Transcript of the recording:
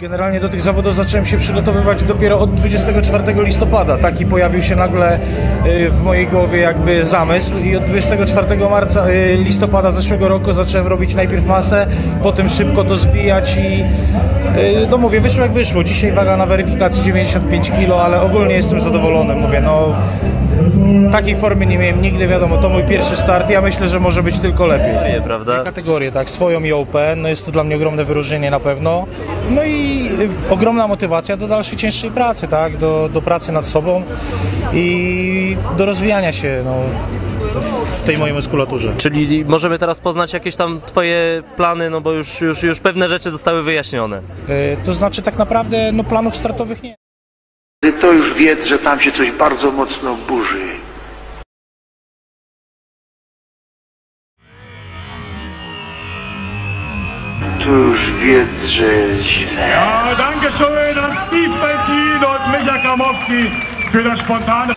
Generalnie do tych zawodów zacząłem się przygotowywać dopiero od 24 listopada. Taki pojawił się nagle y, w mojej głowie jakby zamysł i od 24 marca, y, listopada zeszłego roku zacząłem robić najpierw masę, potem szybko to zbijać i y, no mówię, wyszło jak wyszło. Dzisiaj waga na weryfikacji 95 kg, ale ogólnie jestem zadowolony. Mówię, no takiej formy nie miałem nigdy, wiadomo, to mój pierwszy start. Ja myślę, że może być tylko lepiej. Nie, prawda? Kategorię, tak, swoją i Open, no jest to dla mnie ogromne wyróżnienie na pewno. No i y, ogromna motywacja do dalszej cięższej pracy, tak, do, do pracy nad sobą i do rozwijania się no, w tej mojej muskulaturze. Czyli możemy teraz poznać jakieś tam twoje plany, no bo już, już, już pewne rzeczy zostały wyjaśnione. Y, To znaczy tak naprawdę no, planów startowych nie. to już wiedz, że tam się coś bardzo mocno burzy. To już wiedz, źle. Ja, danke schön an Steve Belkin und Micha Kramowski für das spontane